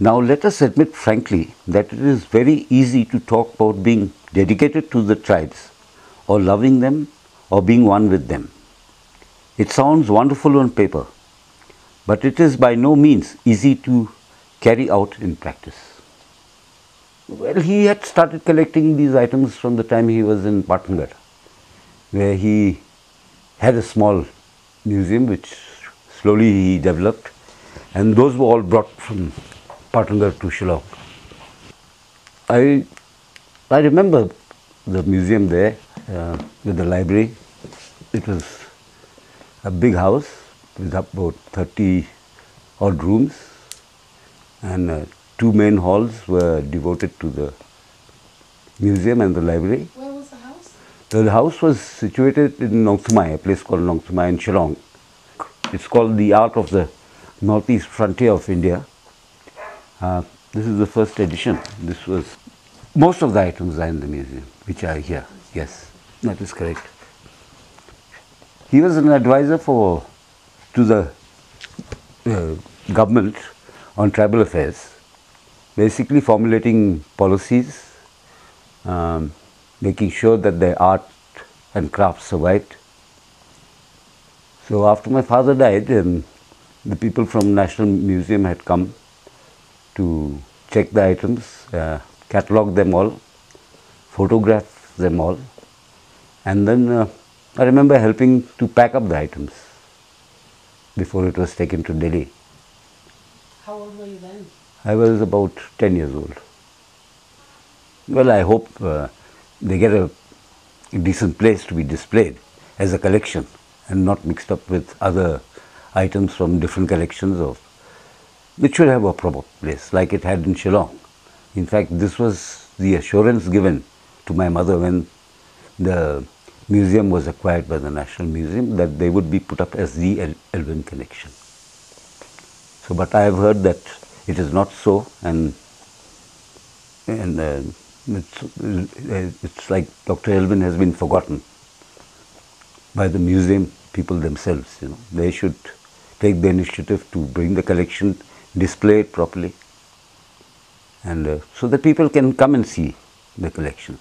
Now, let us admit frankly that it is very easy to talk about being dedicated to the tribes or loving them or being one with them. It sounds wonderful on paper, but it is by no means easy to carry out in practice. Well, he had started collecting these items from the time he was in Patangarh, where he had a small museum which slowly he developed, and those were all brought from Patangarh to Shillong. I, I remember the museum there uh, with the library. It was a big house with about 30 odd rooms and uh, two main halls were devoted to the museum and the library. Where was the house? The house was situated in Nongthymmai, a place called Nongthymmai in Shillong. It's called the Art of the Northeast Frontier of India. Uh, this is the first edition. This was most of the items are in the museum, which are here. Yes, that is correct. He was an advisor for to the uh, government on tribal affairs, basically formulating policies, um, making sure that their art and crafts survived. So after my father died, um, the people from National Museum had come to check the items, uh, catalog them all, photograph them all, and then uh, I remember helping to pack up the items before it was taken to Delhi. How old were you then? I was about 10 years old. Well, I hope uh, they get a decent place to be displayed as a collection and not mixed up with other items from different collections of which should have a proper place like it had in Shillong. In fact, this was the assurance given to my mother when the museum was acquired by the National Museum that they would be put up as the El- Elwin collection. So, but I have heard that it is not so, and and uh, it's, uh, it's like Dr. Elwin has been forgotten by the museum people themselves. You know, they should take the initiative to bring the collection, display it properly, and uh, so that people can come and see the collection.